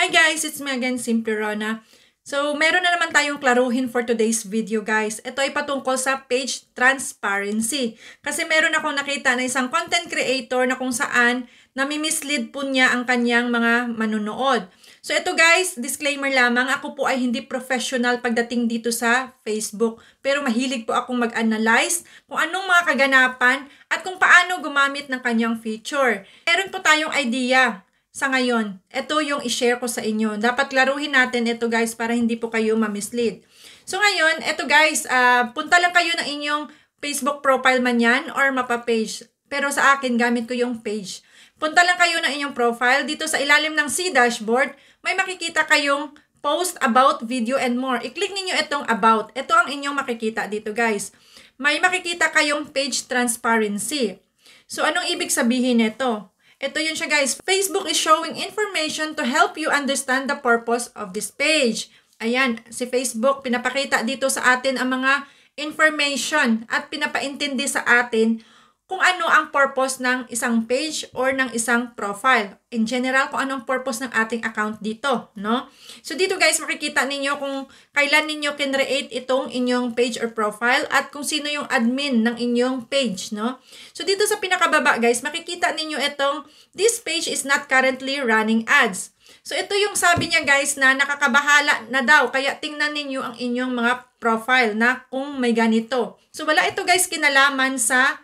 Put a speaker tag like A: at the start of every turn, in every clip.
A: Hi guys, it's me again, Simple Rona. So, meron na naman tayong klaruhin for today's video guys. Ito ay patungkol sa page transparency. Kasi meron akong nakita na isang content creator na kung saan nami-mislead po niya ang kanyang mga manunood. So ito guys, disclaimer lamang, ako po ay hindi professional pagdating dito sa Facebook. Pero mahilig po akong mag-analyze kung anong mga kaganapan at kung paano gumamit ng kanyang feature. Meron po tayong idea sa ngayon. Ito yung i-share ko sa inyo. Dapat laruhin natin ito guys para hindi po kayo ma-mislead. So ngayon, ito guys, uh, punta lang kayo ng inyong Facebook profile man yan or mapa-page. Pero sa akin, gamit ko yung page. Punta lang kayo ng inyong profile. Dito sa ilalim ng C dashboard, may makikita kayong post about video and more. I-click ninyo itong about. Ito ang inyong makikita dito guys. May makikita kayong page transparency. So anong ibig sabihin nito? Ito yun siya guys. Facebook is showing information to help you understand the purpose of this page. Ayan, si Facebook pinapakita dito sa atin ang mga information at pinapaintindi sa atin kung ano ang purpose ng isang page or ng isang profile. In general, kung anong purpose ng ating account dito, no? So, dito guys, makikita ninyo kung kailan ninyo kinreate itong inyong page or profile at kung sino yung admin ng inyong page, no? So, dito sa pinakababa guys, makikita ninyo itong this page is not currently running ads. So, ito yung sabi niya guys na nakakabahala na daw. Kaya tingnan ninyo ang inyong mga profile na kung may ganito. So, wala ito guys kinalaman sa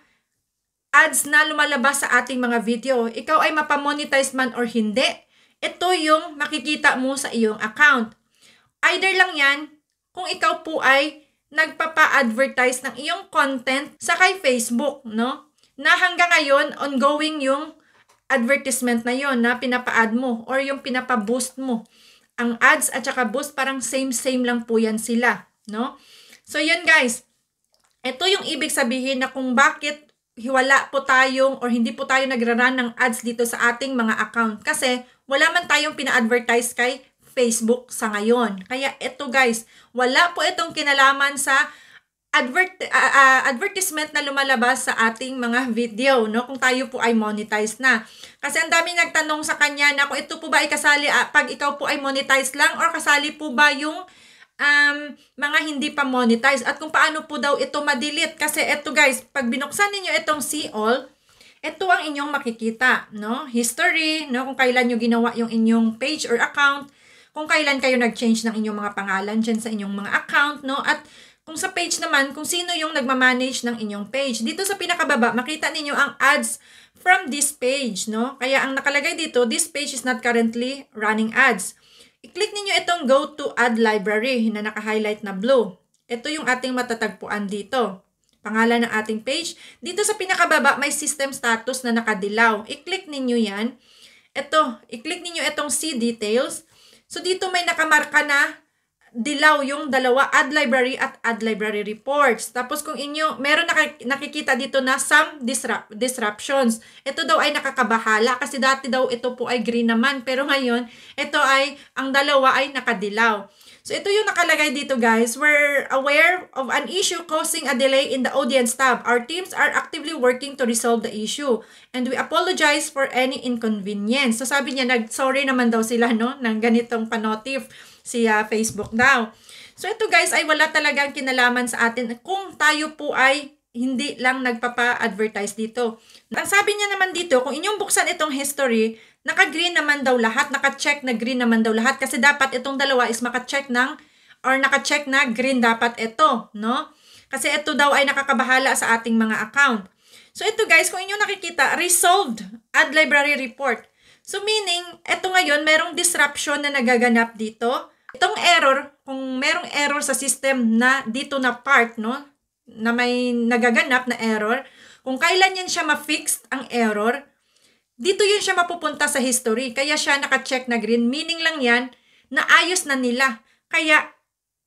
A: ads na lumalabas sa ating mga video. Ikaw ay mapamonetize man or hindi, ito yung makikita mo sa iyong account. Either lang yan, kung ikaw po ay nagpapa-advertise ng iyong content sa kay Facebook, no? Na hanggang ngayon, ongoing yung advertisement na yon na pinapa-ad mo or yung pinapa-boost mo. Ang ads at saka boost parang same-same lang po yan sila, no? So, yan guys. Ito yung ibig sabihin na kung bakit hiwala po tayong or hindi po tayo nagraran ng ads dito sa ating mga account kasi wala man tayong pina-advertise kay Facebook sa ngayon. Kaya ito guys, wala po itong kinalaman sa advert uh, uh, advertisement na lumalabas sa ating mga video no kung tayo po ay monetize na kasi ang dami nagtanong sa kanya na kung ito po ba ay kasali uh, pag ikaw po ay monetize lang or kasali po ba yung um, mga hindi pa monetize at kung paano po daw ito ma-delete. Kasi ito guys, pag binuksan ninyo itong see all, ito ang inyong makikita, no? History, no? Kung kailan nyo ginawa yung inyong page or account, kung kailan kayo nag-change ng inyong mga pangalan dyan sa inyong mga account, no? At kung sa page naman, kung sino yung nagmamanage ng inyong page. Dito sa pinakababa, makita ninyo ang ads from this page, no? Kaya ang nakalagay dito, this page is not currently running ads. I-click ninyo itong Go to Add Library na naka-highlight na blue. Ito yung ating matatagpuan dito. Pangalan ng ating page. Dito sa pinakababa, may system status na nakadilaw. I-click ninyo yan. Ito, i-click ninyo itong See Details. So, dito may nakamarka na dilaw yung dalawa, add library at add library reports. Tapos kung inyo, meron nakikita dito na some disrupt, disruptions. Ito daw ay nakakabahala kasi dati daw ito po ay green naman. Pero ngayon, ito ay, ang dalawa ay nakadilaw. So ito yung nakalagay dito guys. We're aware of an issue causing a delay in the audience tab. Our teams are actively working to resolve the issue. And we apologize for any inconvenience. So sabi niya, nag-sorry naman daw sila no, ng ganitong panotif si uh, Facebook daw. So ito guys ay wala talagang kinalaman sa atin kung tayo po ay hindi lang nagpapa-advertise dito. Ang sabi niya naman dito, kung inyong buksan itong history, naka-green naman daw lahat, naka-check na green naman daw lahat kasi dapat itong dalawa is maka-check ng or naka-check na green dapat ito, no? Kasi ito daw ay nakakabahala sa ating mga account. So ito guys, kung inyo nakikita, resolved add library report. So meaning, ito ngayon, merong disruption na nagaganap dito Itong error, kung merong error sa system na dito na part, no, na may nagaganap na error, kung kailan yan siya ma-fix ang error, dito yun siya mapupunta sa history. Kaya siya naka-check na green. Meaning lang yan, na ayos na nila. Kaya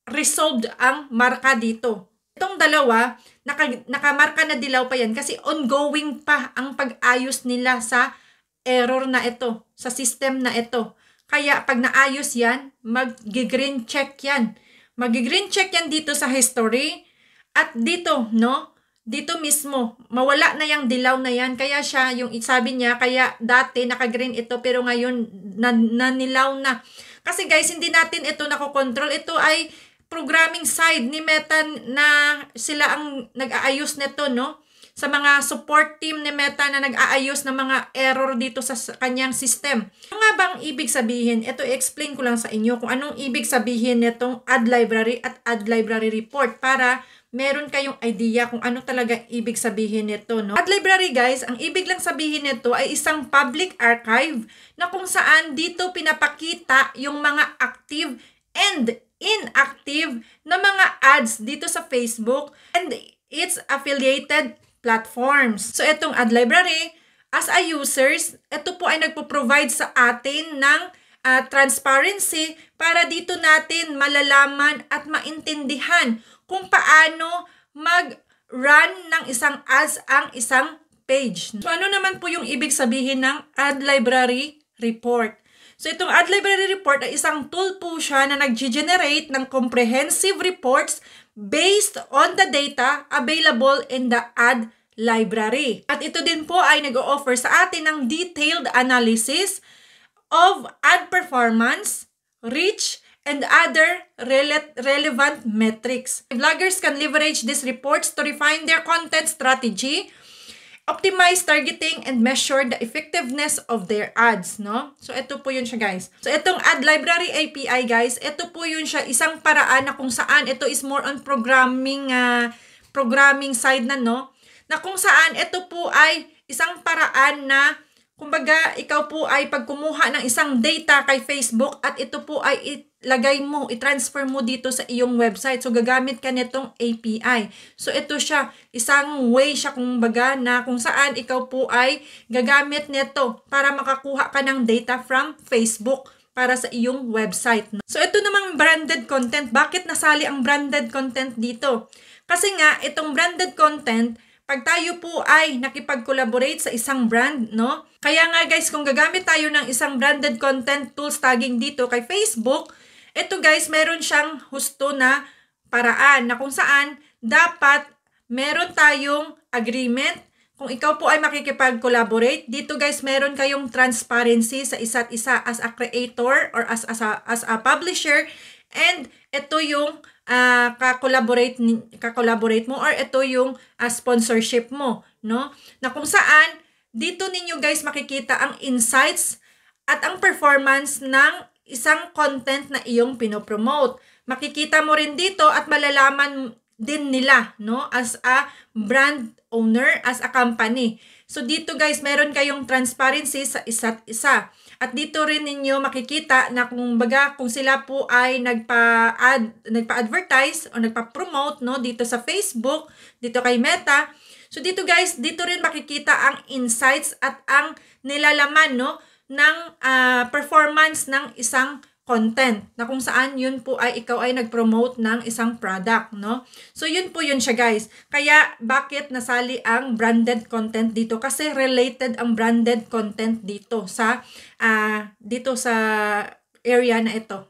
A: resolved ang marka dito. Itong dalawa, naka, nakamarka na dilaw pa yan kasi ongoing pa ang pag-ayos nila sa error na ito, sa system na ito. Kaya pag naayos yan, mag-green check yan. Mag-green check yan dito sa history. At dito, no? dito mismo, mawala na yung dilaw na yan. Kaya siya, yung sabi niya, kaya dati naka-green ito, pero ngayon nan nanilaw na. Kasi guys, hindi natin ito nakokontrol. Ito ay programming side ni Meta na sila ang nag-aayos nito, no? Sa mga support team ni Meta na nag-aayos ng mga error dito sa kanyang system. Ano nga bang ibig sabihin? Ito, explain ko lang sa inyo kung anong ibig sabihin nitong add library at add library report para meron kayong idea kung ano talaga ibig sabihin nito, no? At library guys, ang ibig lang sabihin nito ay isang public archive na kung saan dito pinapakita yung mga active and inactive na mga ads dito sa Facebook and its affiliated platforms. So itong ad library, as a users, ito po ay nagpo-provide sa atin ng uh, transparency para dito natin malalaman at maintindihan kung paano mag-run ng isang ads ang isang page. So ano naman po yung ibig sabihin ng ad library report? So itong ad library report ay isang tool po siya na nag-generate ng comprehensive reports based on the data available in the ad library. At ito din po ay nag-offer sa atin ng detailed analysis of ad performance, reach, and other rele- relevant metrics. Vloggers can leverage these reports to refine their content strategy, optimize targeting, and measure the effectiveness of their ads, no? So, ito po yun siya, guys. So, itong Ad Library API, guys, ito po yun siya, isang paraan na kung saan, ito is more on programming, uh, programming side na, no? Na kung saan, ito po ay isang paraan na Kumbaga, ikaw po ay pag kumuha ng isang data kay Facebook at ito po ay ilagay mo, i-transfer mo dito sa iyong website. So, gagamit ka nitong API. So, ito siya, isang way siya kumbaga na kung saan ikaw po ay gagamit nito para makakuha ka ng data from Facebook para sa iyong website. So, ito namang branded content. Bakit nasali ang branded content dito? Kasi nga, itong branded content, pag tayo po ay nakipag-collaborate sa isang brand, no? Kaya nga guys, kung gagamit tayo ng isang branded content tools tagging dito kay Facebook, ito guys, meron siyang husto na paraan na kung saan dapat meron tayong agreement kung ikaw po ay makikipag-collaborate, dito guys, meron kayong transparency sa isa't isa as a creator or as, as, a, as a publisher. And ito yung uh, ka-collaborate, ka-collaborate mo or ito yung uh, sponsorship mo, no? Na kung saan, dito ninyo guys makikita ang insights at ang performance ng isang content na iyong pinopromote. Makikita mo rin dito at malalaman din nila, no? As a brand owner, as a company. So dito guys, meron kayong transparency sa isa't isa. At dito rin ninyo makikita na kung baga kung sila po ay nagpa-ad, nagpa-advertise o nagpa-promote no dito sa Facebook, dito kay Meta. So dito guys, dito rin makikita ang insights at ang nilalaman no ng uh, performance ng isang content na kung saan yun po ay ikaw ay nag-promote ng isang product, no? So yun po yun siya guys. Kaya bakit nasali ang branded content dito? Kasi related ang branded content dito sa uh, dito sa area na ito.